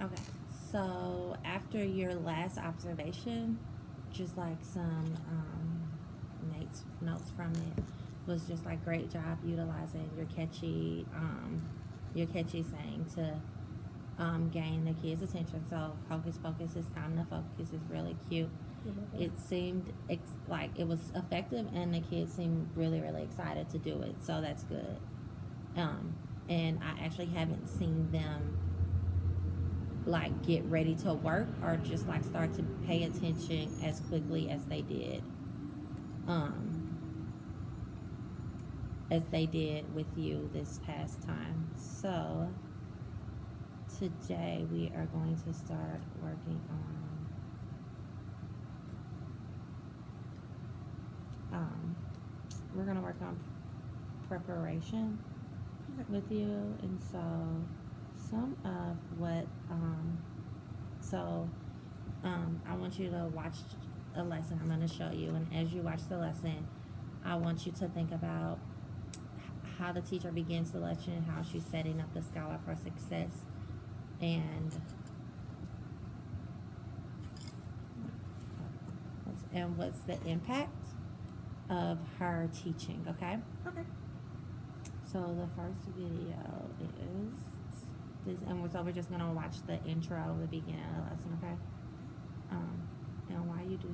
Okay, so after your last observation, just like some um, notes notes from it was just like great job utilizing your catchy um, your catchy saying to um, gain the kids' attention. So hocus pocus is time to focus is really cute. It seemed ex- like it was effective, and the kids seemed really really excited to do it. So that's good. Um, and I actually haven't seen them like get ready to work or just like start to pay attention as quickly as they did um as they did with you this past time. So today we are going to start working on um we're going to work on preparation with you and so some of what um, so um, I want you to watch a lesson I'm going to show you and as you watch the lesson I want you to think about how the teacher begins the lesson how she's setting up the scholar for success and and what's the impact of her teaching okay Okay. so the first video is and we're, so we're just gonna watch the intro, the beginning of the lesson, okay? Um, and why you do,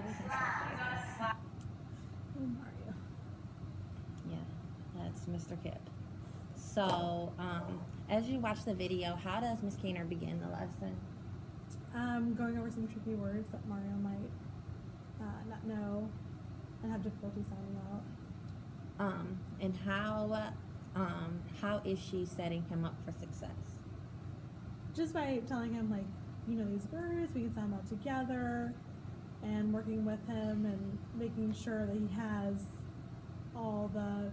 Okay, we can start there. Oh, Mario. Yeah, that's Mr. Kip. So, um, as you watch the video, how does Miss Keener begin the lesson? Um, going over some tricky words that Mario might uh, not know and have difficulty sounding out. Um, and how, um, how is she setting him up for success? Just by telling him, like, you know, these words, we can sound them out together, and working with him and making sure that he has all the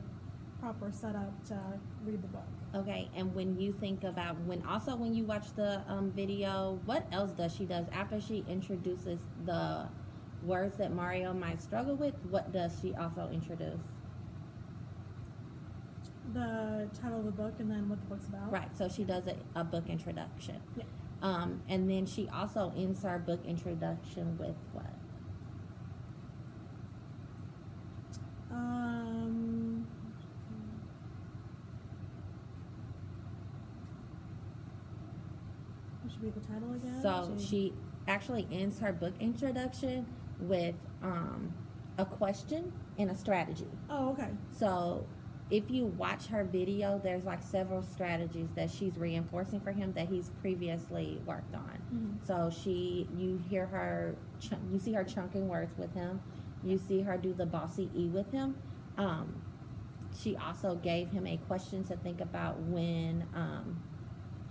proper setup to read the book. Okay, and when you think about when also when you watch the um, video, what else does she does after she introduces the words that Mario might struggle with? What does she also introduce? The title of the book and then what the book's about. Right, so she does a, a book introduction. Yeah. Um, and then she also ends her book introduction with what? Um, what should be the title again? So she actually ends her book introduction with um, a question and a strategy. Oh, okay. So if you watch her video, there's like several strategies that she's reinforcing for him that he's previously worked on. Mhm. So she, you hear her, ch- you see her chunking words with him. You see her do the bossy E with him. Um, she also gave him a question to think about when um,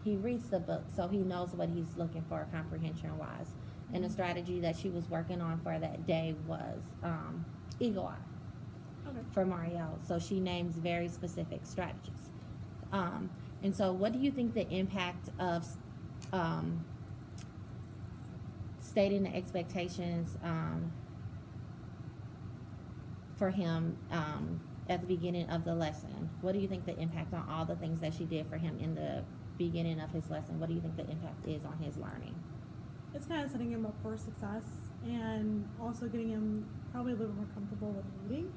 he reads the book, so he knows what he's looking for comprehension wise. And the strategy that she was working on for that day was um, eagle eye Okay. for Mario. So she names very specific strategies. Um, and so, what do you think the impact of um, stating the expectations um, for him um, at the beginning of the lesson? What do you think the impact on all the things that she did for him in the beginning of his lesson? What do you think the impact is on his learning? It's kind of setting him up for success and also getting him probably a little more comfortable with reading.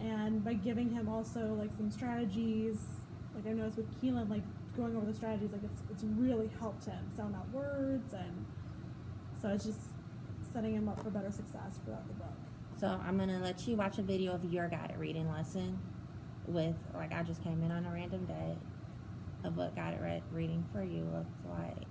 And by giving him also like some strategies, like I noticed with Keelan, like going over the strategies, like it's it's really helped him sound out words and so it's just setting him up for better success throughout the book. So I'm gonna let you watch a video of your guided reading lesson with like I just came in on a random day of what guided re- reading for you looks like.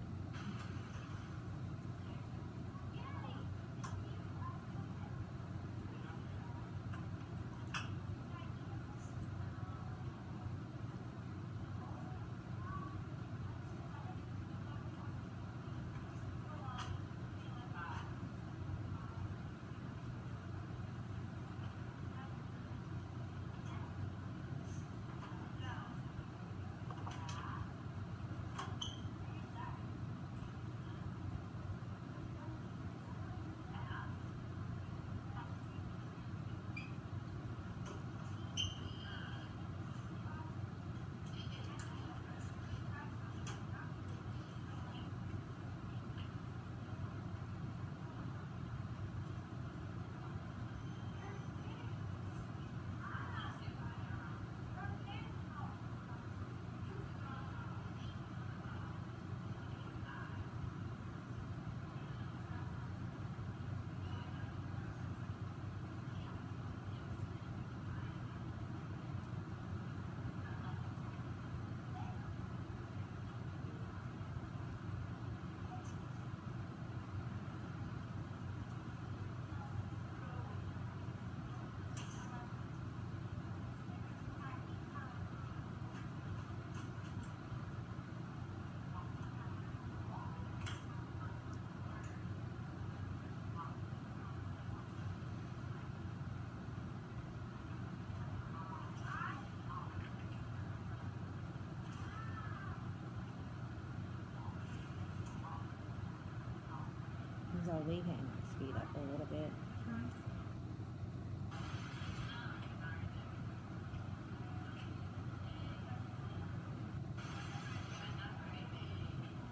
So we can speed up a little bit.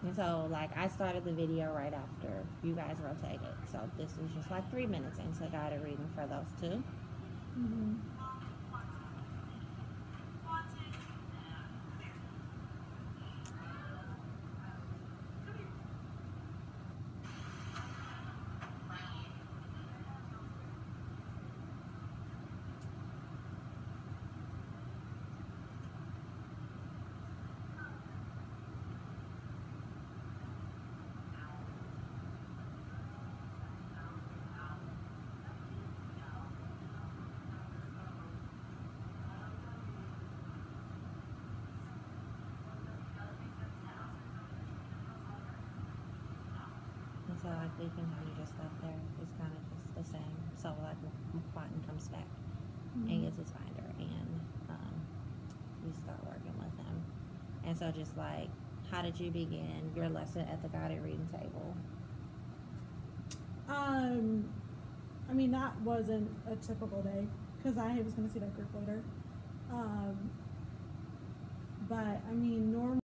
And so, like, I started the video right after you guys rotated. So this is just like three minutes into guided reading for those 2 Mm-hmm. So like leaving kind of just left there is kind of just the same. So like Quentin comes back and Mhm. gets his binder, and um, we start working with him. And so just like, how did you begin your lesson at the guided reading table? Um, I mean that wasn't a typical day because I was going to see that group later. Um, but I mean, normally.